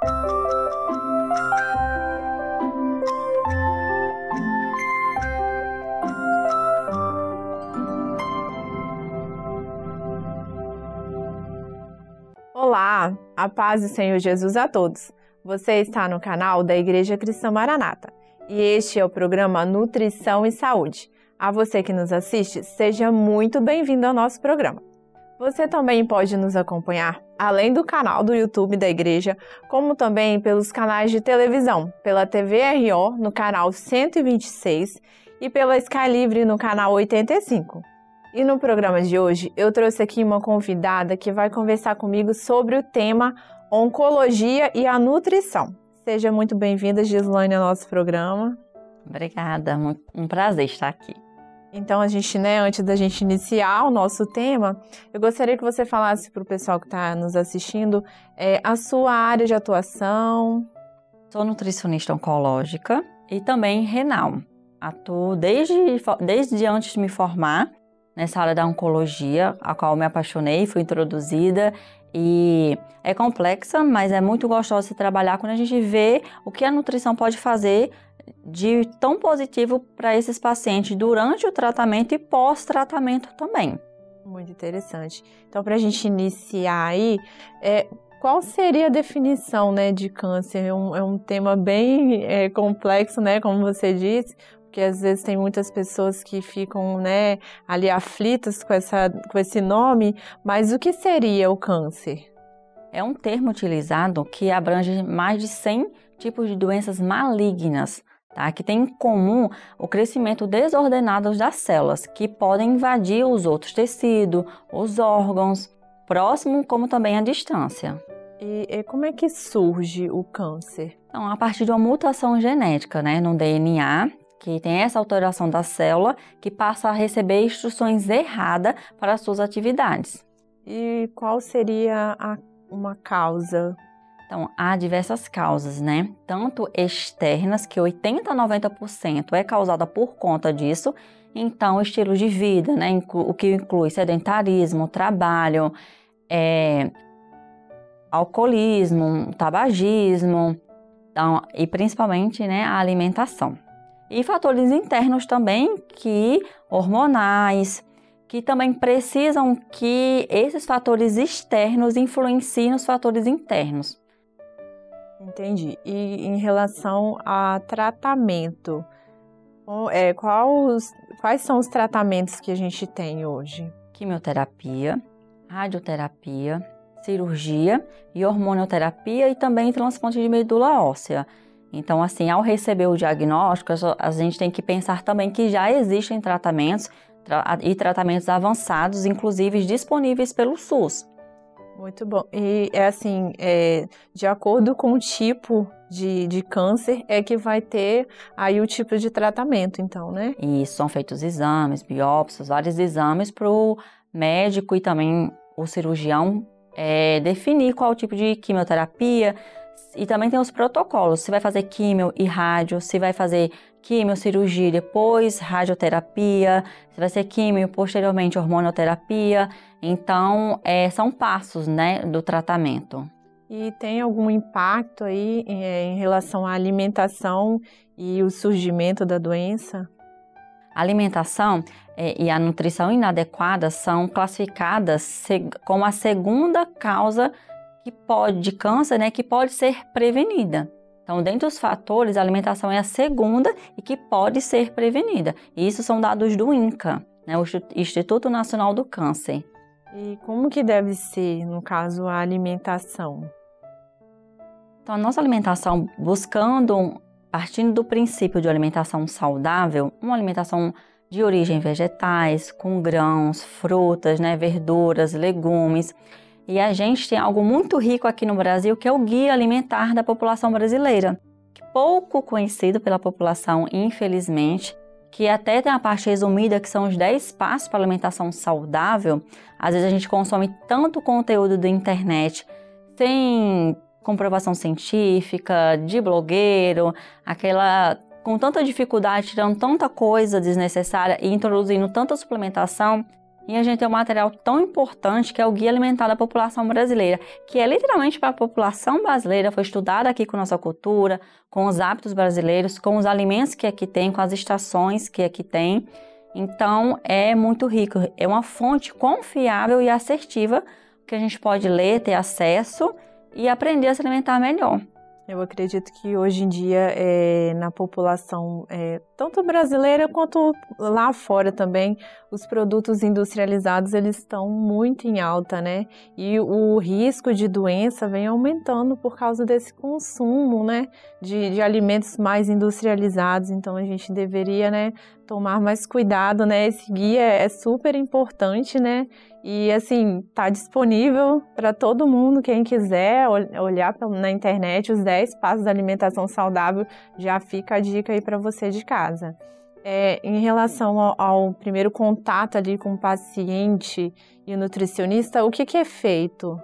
Olá, a paz do Senhor Jesus a todos. Você está no canal da Igreja Cristã Maranata e este é o programa Nutrição e Saúde. A você que nos assiste, seja muito bem-vindo ao nosso programa. Você também pode nos acompanhar, além do canal do YouTube da igreja, como também pelos canais de televisão, pela TVRO no canal 126 e pela Sky Livre no canal 85. E no programa de hoje eu trouxe aqui uma convidada que vai conversar comigo sobre o tema Oncologia e a Nutrição. Seja muito bem-vinda, Gislaine, ao nosso programa. Obrigada, um prazer estar aqui. Então, a gente, né, antes da gente iniciar o nosso tema, eu gostaria que você falasse para o pessoal que está nos assistindo é, a sua área de atuação. Sou nutricionista oncológica e também renal. Atuo desde, desde antes de me formar nessa área da oncologia, a qual me apaixonei, fui introduzida e é complexa, mas é muito gostoso trabalhar quando a gente vê o que a nutrição pode fazer de tão positivo para esses pacientes durante o tratamento e pós-tratamento também. Muito interessante. Então, para a gente iniciar aí, é, qual seria a definição né, de câncer? É um, é um tema bem é, complexo, né, como você disse, porque às vezes tem muitas pessoas que ficam né, ali aflitas com, essa, com esse nome, mas o que seria o câncer? É um termo utilizado que abrange mais de 100 tipos de doenças malignas, tá? que tem em comum o crescimento desordenado das células, que podem invadir os outros tecidos, os órgãos, próximo como também a distância. E, e, como é que surge o câncer? Então, a partir de uma mutação genética né, no DNA, que tem essa alteração da célula, que passa a receber instruções erradas para as suas atividades. E qual seria a, uma causa então, há diversas causas, né? Tanto externas, que 80 a 90% é causada por conta disso. Então, estilo de vida, né? O que inclui sedentarismo, trabalho, é, alcoolismo, tabagismo então, e principalmente né, a alimentação. E fatores internos também, que hormonais, que também precisam que esses fatores externos influenciem nos fatores internos. Entendi. E em relação a tratamento, é, quais, quais são os tratamentos que a gente tem hoje? Quimioterapia, radioterapia, cirurgia e hormonioterapia e também transplante de medula óssea. Então, assim, ao receber o diagnóstico, a gente tem que pensar também que já existem tratamentos e tratamentos avançados, inclusive disponíveis pelo SUS. Muito bom. E é assim, é, de acordo com o tipo de, de câncer, é que vai ter aí o tipo de tratamento, então, né? Isso, são feitos exames, biópsias, vários exames para o médico e também o cirurgião é, definir qual tipo de quimioterapia. E também tem os protocolos, se vai fazer químio e rádio, se vai fazer químio, cirurgia, depois radioterapia, se vai ser químio, posteriormente hormonioterapia. Então, é, são passos né, do tratamento. E tem algum impacto aí é, em relação à alimentação e o surgimento da doença? A alimentação é, e a nutrição inadequada são classificadas como a segunda causa que pode, de câncer né, que pode ser prevenida. Então, dentre os fatores, a alimentação é a segunda e que pode ser prevenida. E isso são dados do INCA, né, o Instituto Nacional do Câncer. E como que deve ser, no caso, a alimentação? Então, a nossa alimentação, buscando, partindo do princípio de alimentação saudável, uma alimentação de origem vegetais, com grãos, frutas, né, verduras, legumes, e a gente tem algo muito rico aqui no Brasil, que é o Guia Alimentar da População Brasileira, pouco conhecido pela população, infelizmente, que até tem a parte resumida, que são os 10 passos para alimentação saudável. Às vezes a gente consome tanto conteúdo da internet sem comprovação científica, de blogueiro, aquela com tanta dificuldade, tirando tanta coisa desnecessária e introduzindo tanta suplementação E a gente tem um material tão importante que é o Guia Alimentar da População Brasileira, que é literalmente para a população brasileira, foi estudado aqui com nossa cultura, com os hábitos brasileiros, com os alimentos que aqui tem, com as estações que aqui tem. Então, é muito rico, é uma fonte confiável e assertiva que a gente pode ler, ter acesso e aprender a se alimentar melhor. Eu acredito que hoje em dia, é, na população, é, tanto brasileira quanto lá fora também, os produtos industrializados eles estão muito em alta, né? E o risco de doença vem aumentando por causa desse consumo, né? De, de alimentos mais industrializados. Então a gente deveria, né? Tomar mais cuidado, né? Esse guia é super importante, né? E assim, tá disponível para todo mundo, quem quiser olhar na internet os 10 passos da alimentação saudável, já fica a dica aí para você de casa. É, em relação ao, ao, primeiro contato ali com o paciente e o nutricionista, o que, que é feito?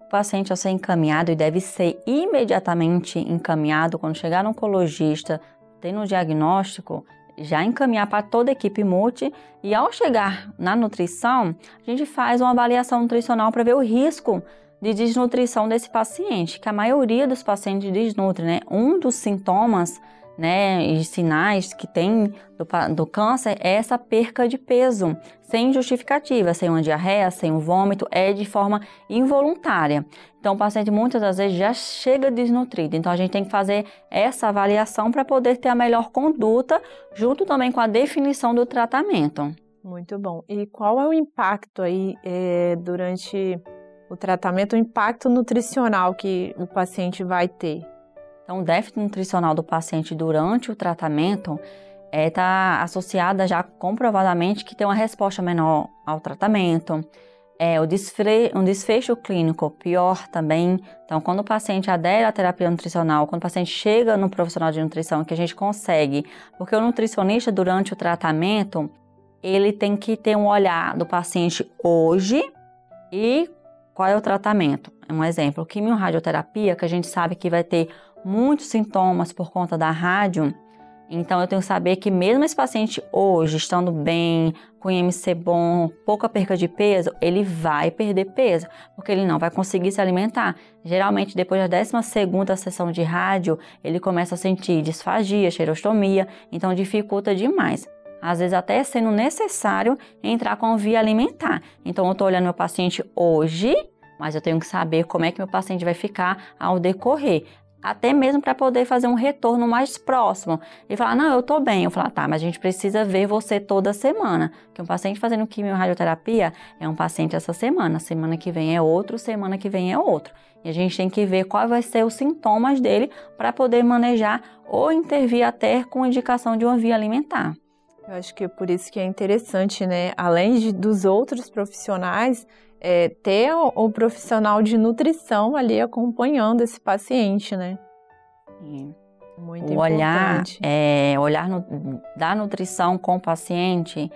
O paciente ao ser encaminhado e deve ser imediatamente encaminhado quando chegar no oncologista, tem um diagnóstico, já encaminhar para toda a equipe multi e ao chegar na nutrição, a gente faz uma avaliação nutricional para ver o risco de desnutrição desse paciente, que a maioria dos pacientes desnutre, né? Um dos sintomas né, e sinais que tem do, do, câncer é essa perca de peso, sem justificativa, sem uma diarreia, sem um vômito, é de forma involuntária. Então, o paciente muitas das vezes já chega desnutrido. Então, a gente tem que fazer essa avaliação para poder ter a melhor conduta, junto também com a definição do tratamento. Muito bom. E qual é o impacto aí é, durante o tratamento, o impacto nutricional que o paciente vai ter? Então, o déficit nutricional do paciente durante o tratamento está é, tá associada já comprovadamente que tem uma resposta menor ao tratamento, é, o um desfecho clínico pior também. Então, quando o paciente adere à terapia nutricional, quando o paciente chega no profissional de nutrição, que a gente consegue, porque o nutricionista, durante o tratamento, ele tem que ter um olhar do paciente hoje e qual é o tratamento. Um exemplo, quimio-radioterapia, que a gente sabe que vai ter muitos sintomas por conta da rádio, então eu tenho que saber que mesmo esse paciente hoje estando bem, com IMC bom, pouca perca de peso, ele vai perder peso, porque ele não vai conseguir se alimentar. Geralmente depois da 12 segunda sessão de rádio, ele começa a sentir disfagia, xerostomia, então dificulta demais. Às vezes até sendo necessário entrar com via alimentar. Então eu estou olhando meu paciente hoje, mas eu tenho que saber como é que meu paciente vai ficar ao decorrer até mesmo para poder fazer um retorno mais próximo. E falar, não, eu tô bem. Eu falar, tá, mas a gente precisa ver você toda semana. Que um paciente fazendo quimio-radioterapia é um paciente essa semana, semana que vem é outro, semana que vem é outro. E a gente tem que ver quais vai ser os sintomas dele para poder manejar ou intervir até com indicação de uma via alimentar. Eu acho que é por isso que é interessante, né? Além de, dos outros profissionais, é, ter o, o, profissional de nutrição ali acompanhando esse paciente, né? Sim. Muito o olhar, é, olhar no, da nutrição com o paciente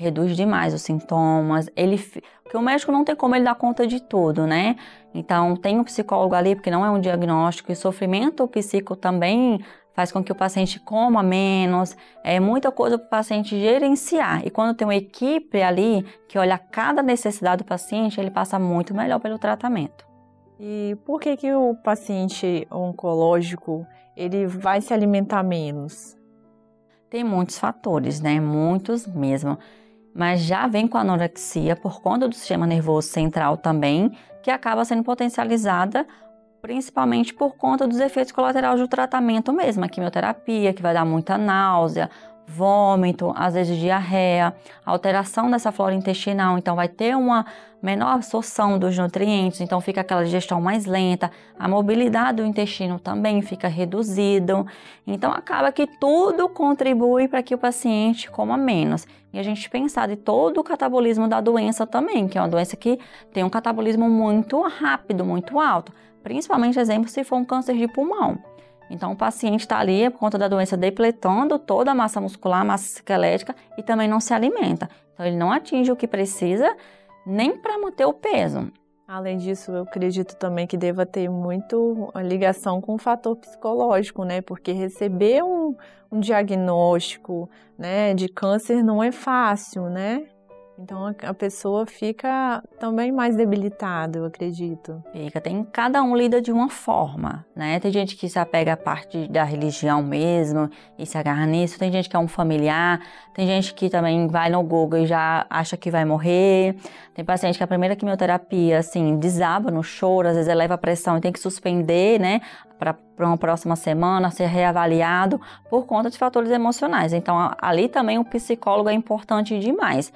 reduz demais os sintomas. Ele, porque o médico não tem como ele dar conta de tudo, né? Então tem um psicólogo ali porque não é um diagnóstico e sofrimento psíquico também faz com que o paciente coma menos, é muita coisa para o paciente gerenciar. E quando tem uma equipe ali que olha cada necessidade do paciente, ele passa muito melhor pelo tratamento. E por que que o paciente oncológico ele vai se alimentar menos? Tem muitos fatores, né? Muitos mesmo. Mas já vem com a anorexia por conta do sistema nervoso central também, que acaba sendo potencializada principalmente por conta dos efeitos colaterais do tratamento mesmo, a quimioterapia, que vai dar muita náusea, vômito, às vezes diarreia, alteração dessa flora intestinal, então vai ter uma menor absorção dos nutrientes, então fica aquela digestão mais lenta, a mobilidade do intestino também fica reduzida, então acaba que tudo contribui para que o paciente coma menos. E a gente pensar de todo o catabolismo da doença também, que é uma doença que tem um catabolismo muito rápido, muito alto. Principalmente, exemplo, se for um câncer de pulmão. Então, o paciente está ali por conta da doença depletando toda a massa muscular, massa esquelética e também não se alimenta. Então, ele não atinge o que precisa nem para manter o peso. Além disso, eu acredito também que deva ter muito ligação com o fator psicológico, né? Porque receber um, um diagnóstico né, de câncer não é fácil, né? Então a pessoa fica também mais debilitada, eu acredito. Fica, tem cada um lida de uma forma, né? Tem gente que se apega à parte da religião mesmo e se agarra nisso, tem gente que é um familiar, tem gente que também vai no Google e já acha que vai morrer. Tem paciente que a primeira quimioterapia, assim, desaba no choro, às vezes eleva a pressão e tem que suspender, né? Para uma próxima semana, ser reavaliado por conta de fatores emocionais. Então, ali também o psicólogo é importante demais.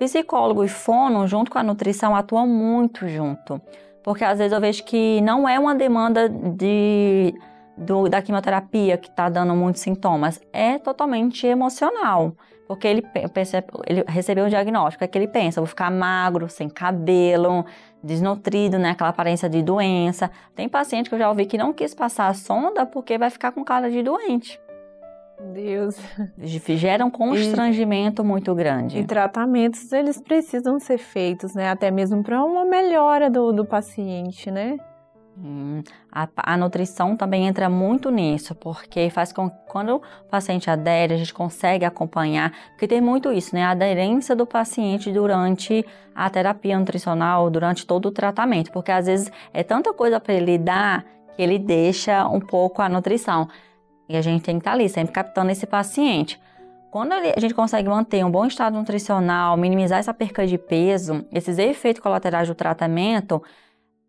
Psicólogo e fono, junto com a nutrição, atuam muito junto. Porque às vezes eu vejo que não é uma demanda de, do, da quimioterapia que está dando muitos sintomas, é totalmente emocional. Porque ele, ele recebeu o diagnóstico, é que ele pensa, vou ficar magro, sem cabelo, desnutrido, né? Aquela aparência de doença. Tem paciente que eu já ouvi que não quis passar a sonda porque vai ficar com cara de doente. Deus. Gera um constrangimento e, muito grande. E tratamentos, eles precisam ser feitos, né? Até mesmo para uma melhora do, do paciente, né? Hum, a, a, nutrição também entra muito nisso, porque faz com quando o paciente adere, a gente consegue acompanhar, porque tem muito isso, né? A aderência do paciente durante a terapia nutricional, durante todo o tratamento, porque às vezes é tanta coisa para ele dar que ele deixa um pouco a nutrição. E a gente tem que estar tá ali, sempre captando esse paciente. Quando a gente consegue manter um bom estado nutricional, minimizar essa perca de peso, esses efeitos colaterais do tratamento,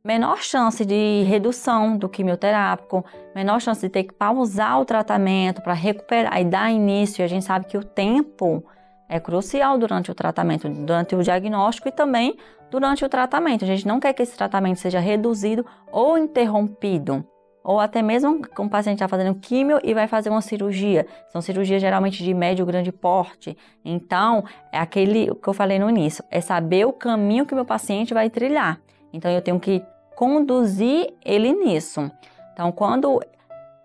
menor chance de redução do quimioterápico, menor chance de ter que pausar o tratamento para recuperar e dar início. E a gente sabe que o tempo é crucial durante o tratamento, durante o diagnóstico e também durante o tratamento. A gente não quer que esse tratamento seja reduzido ou interrompido ou até mesmo o paciente está fazendo químio e vai fazer uma cirurgia. São cirurgias geralmente de médio grande porte. Então, é aquele que eu falei no início, é saber o caminho que meu paciente vai trilhar. Então, eu tenho que conduzir ele nisso. Então, quando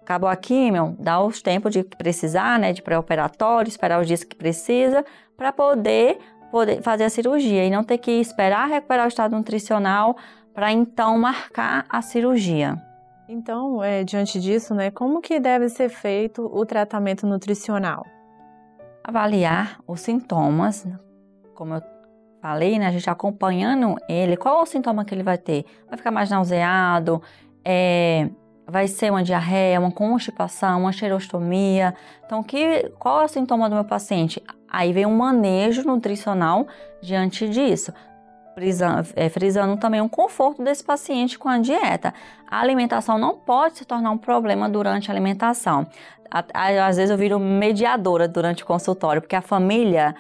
acabou a químio, dá os tempos de precisar, né, de pré-operatório, esperar os dias que precisa, para poder, poder fazer a cirurgia e não ter que esperar recuperar o estado nutricional para então marcar a cirurgia. Então, é, diante disso, né, como que deve ser feito o tratamento nutricional? Avaliar os sintomas, como eu falei, né, a gente acompanhando ele, qual é o sintoma que ele vai ter? Vai ficar mais nauseado, é, vai ser uma diarreia, uma constipação, uma xerostomia. Então, que, qual é o sintoma do meu paciente? Aí vem um manejo nutricional diante disso frisando, é, frisando também o conforto desse paciente com a dieta. A alimentação não pode se tornar um problema durante a alimentação. Às vezes eu viro mediadora durante o consultório, porque a família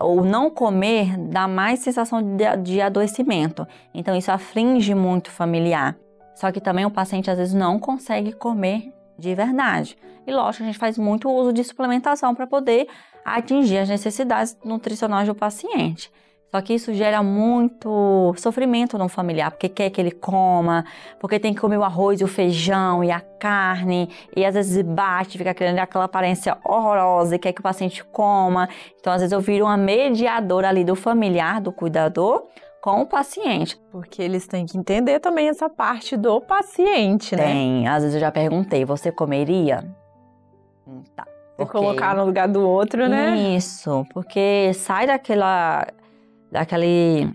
o não comer dá mais sensação de, de adoecimento. Então isso aflige muito o familiar. Só que também o paciente às vezes não consegue comer de verdade. E lógico, a gente faz muito uso de suplementação para poder atingir as necessidades nutricionais do paciente. Só que isso gera muito sofrimento no familiar, porque quer que ele coma, porque tem que comer o arroz e o feijão e a carne, e às vezes bate, fica criando aquela aparência horrorosa e quer que o paciente coma. Então, às vezes, eu viro uma mediadora ali do familiar, do cuidador, com o paciente. Porque eles têm que entender também essa parte do paciente, né? Tem. Às vezes eu já perguntei, você comeria? Hum, tá. Se colocar no lugar do outro, né? Isso, porque sai daquela daquele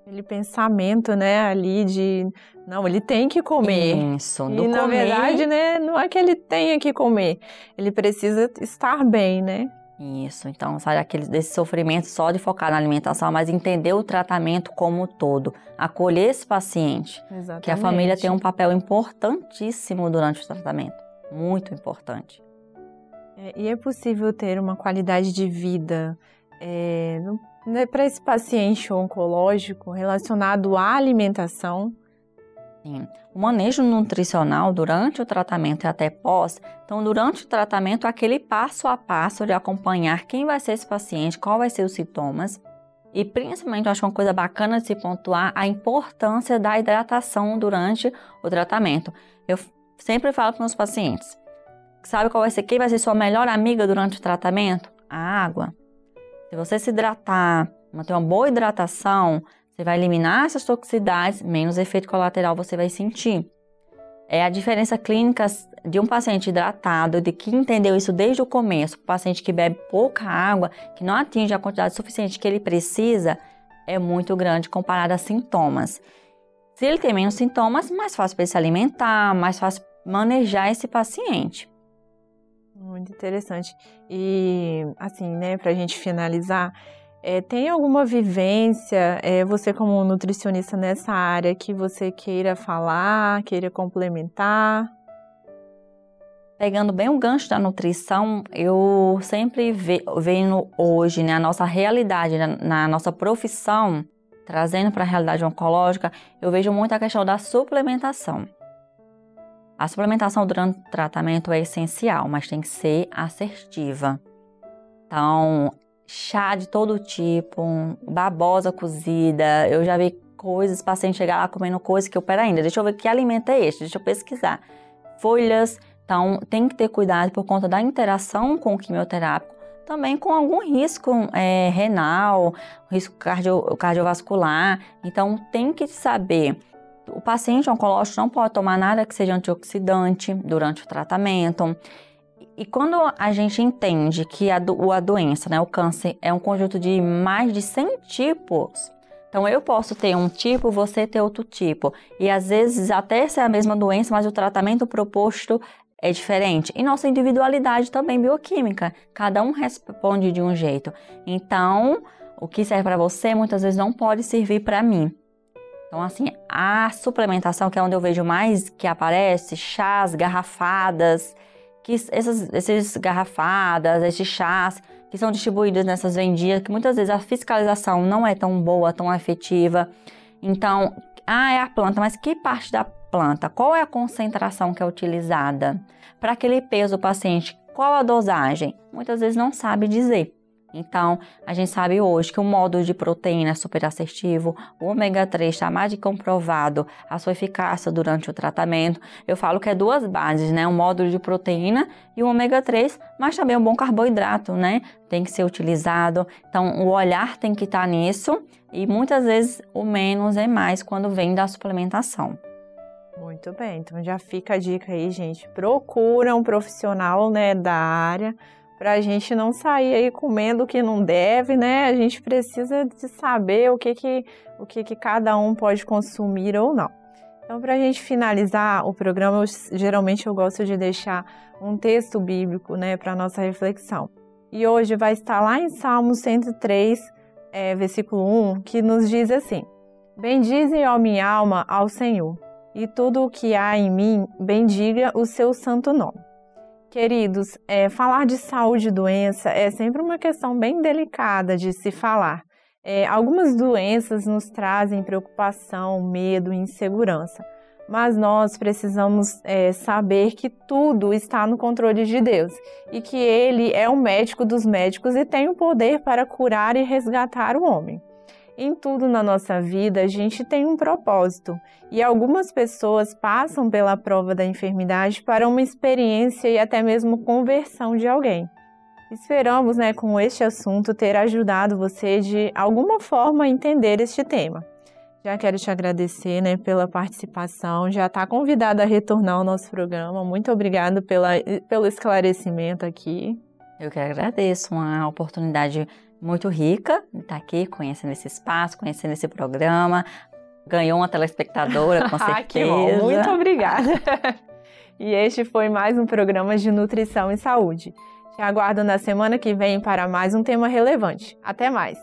aquele pensamento, né, ali de não, ele tem que comer. Isso, e na comer... verdade, né, não é que ele tenha que comer, ele precisa estar bem, né? Isso, então sai daquele, desse sofrimento só de focar na alimentação, mas entender o tratamento como um todo, acolher esse paciente, Exatamente. que a família tem um papel importantíssimo durante o tratamento, muito importante. É, e é possível ter uma qualidade de vida é, né, para esse paciente oncológico relacionado à alimentação? Sim. O manejo nutricional durante o tratamento e até pós. Então, durante o tratamento, aquele passo a passo de acompanhar quem vai ser esse paciente, qual vai ser os sintomas. E principalmente, eu acho uma coisa bacana de se pontuar a importância da hidratação durante o tratamento. Eu sempre falo para meus pacientes: sabe qual vai ser quem vai ser sua melhor amiga durante o tratamento? A água. Se você se hidratar, manter uma boa hidratação, você vai eliminar essas toxicidades, menos efeito colateral você vai sentir. é a diferença clínica de um paciente hidratado, de que entendeu isso desde o começo, o paciente que bebe pouca água, que não atinge a quantidade suficiente que ele precisa, é muito grande comparado a sintomas. Se ele tem menos sintomas, mais fácil para ele se alimentar, mais fácil manejar esse paciente. Muito interessante. E assim, né, para a gente finalizar, é, tem alguma vivência, é, você como nutricionista nessa área, que você queira falar, queira complementar? Pegando bem o gancho da nutrição, eu sempre ve vendo hoje né, a nossa realidade, na, na nossa profissão, trazendo para a realidade oncológica, eu vejo muito a questão da suplementação. A suplementação durante o tratamento é essencial, mas tem que ser assertiva. Então, chá de todo tipo, babosa cozida, eu já vi coisas, pacientes chegar lá comendo coisas que eu, pera ainda, deixa eu ver que alimento é este, deixa eu pesquisar. Folhas, então tem que ter cuidado por conta da interação com o quimioterápico, também com algum risco é, renal, risco cardio, cardiovascular, então tem que saber o paciente oncológico não pode tomar nada que seja antioxidante durante o tratamento. E quando a gente entende que a, do, a doença, né, o câncer, é um conjunto de mais de 100 tipos, então eu posso ter um tipo, você ter outro tipo. E às vezes até ser a mesma doença, mas o tratamento proposto é diferente. E nossa individualidade também bioquímica. Cada um responde de um jeito. Então, o que serve para você muitas vezes não pode servir para mim. Então, assim, a suplementação, que é onde eu vejo mais que aparece, chás, garrafadas, que essas, esses garrafadas, esses chás que são distribuídos nessas vendias, que muitas vezes a fiscalização não é tão boa, tão efetiva. Então, ah, é a planta, mas que parte da planta? Qual é a concentração que é utilizada? Para aquele peso do paciente, qual a dosagem? Muitas vezes não sabe dizer. Então, a gente sabe hoje que o módulo de proteína é super assertivo, o ômega 3 está mais de comprovado a sua eficácia durante o tratamento. Eu falo que é duas bases, né? O módulo de proteína e o ômega 3, mas também um bom carboidrato, né? Tem que ser utilizado. Então, o olhar tem que estar tá nisso e muitas vezes o menos é mais quando vem da suplementação. Muito bem, então já fica a dica aí, gente. Procura um profissional né, da área para a gente não sair aí comendo o que não deve, né? A gente precisa de saber o que que, o que, que cada um pode consumir ou não. Então, para a gente finalizar o programa, eu, geralmente eu gosto de deixar um texto bíblico, né, para nossa reflexão. E hoje vai estar lá em Salmo 103, é, versículo 1, que nos diz assim: Bendize, ó minha alma, ao Senhor, e tudo o que há em mim, bendiga o seu santo nome. Queridos, é, falar de saúde e doença é sempre uma questão bem delicada de se falar. É, algumas doenças nos trazem preocupação, medo, insegurança, mas nós precisamos é, saber que tudo está no controle de Deus e que Ele é o médico dos médicos e tem o poder para curar e resgatar o homem. Em tudo na nossa vida, a gente tem um propósito e algumas pessoas passam pela prova da enfermidade para uma experiência e até mesmo conversão de alguém. Esperamos, né, com este assunto, ter ajudado você de alguma forma a entender este tema. Já quero te agradecer né, pela participação, já está convidada a retornar ao nosso programa. Muito obrigada pela, pelo esclarecimento aqui. Eu que agradeço, uma oportunidade muito rica de estar aqui, conhecendo esse espaço, conhecendo esse programa. Ganhou uma telespectadora, com certeza. Muito obrigada. e este foi mais um programa de nutrição e saúde. Te aguardo na semana que vem para mais um tema relevante. Até mais!